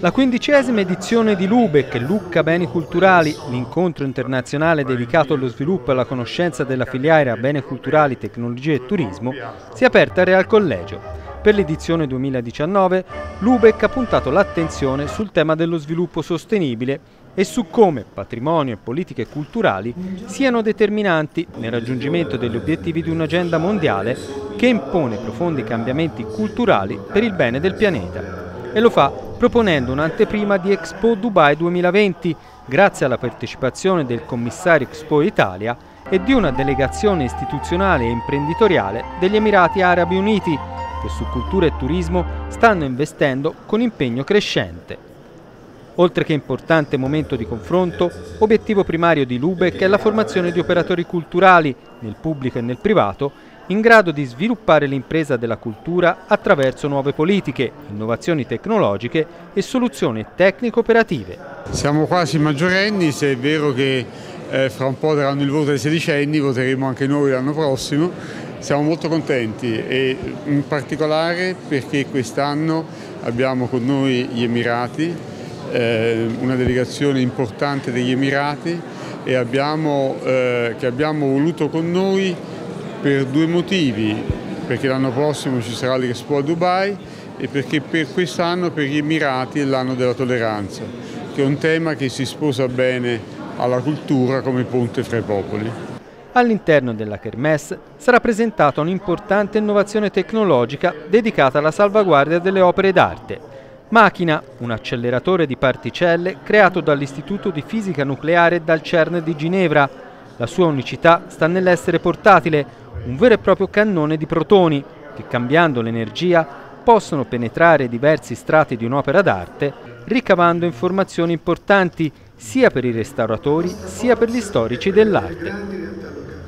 La quindicesima edizione di Lubeck, Lucca Beni Culturali, l'incontro internazionale dedicato allo sviluppo e alla conoscenza della filiera Beni Culturali, Tecnologia e Turismo, si è aperta a Real Collegio. Per l'edizione 2019 Lubeck ha puntato l'attenzione sul tema dello sviluppo sostenibile e su come patrimonio e politiche culturali siano determinanti nel raggiungimento degli obiettivi di un'agenda mondiale che impone profondi cambiamenti culturali per il bene del pianeta e lo fa proponendo un'anteprima di Expo Dubai 2020 grazie alla partecipazione del commissario Expo Italia e di una delegazione istituzionale e imprenditoriale degli Emirati Arabi Uniti che su cultura e turismo stanno investendo con impegno crescente. Oltre che importante momento di confronto, obiettivo primario di Lubeck è la formazione di operatori culturali, nel pubblico e nel privato, in grado di sviluppare l'impresa della cultura attraverso nuove politiche, innovazioni tecnologiche e soluzioni tecnico-operative. Siamo quasi maggiorenni, se è vero che eh, fra un po' daranno il voto ai sedicenni, voteremo anche noi l'anno prossimo. Siamo molto contenti e in particolare perché quest'anno abbiamo con noi gli Emirati, eh, una delegazione importante degli Emirati e abbiamo, eh, che abbiamo voluto con noi per due motivi, perché l'anno prossimo ci sarà l'Expo a Dubai e perché per quest'anno per gli Emirati è l'anno della tolleranza, che è un tema che si sposa bene alla cultura come ponte fra i popoli. All'interno della Kermesse sarà presentata un'importante innovazione tecnologica dedicata alla salvaguardia delle opere d'arte. Macchina, un acceleratore di particelle creato dall'Istituto di Fisica Nucleare dal CERN di Ginevra. La sua unicità sta nell'essere portatile, un vero e proprio cannone di protoni che cambiando l'energia possono penetrare diversi strati di un'opera d'arte ricavando informazioni importanti sia per i restauratori sia per gli storici dell'arte.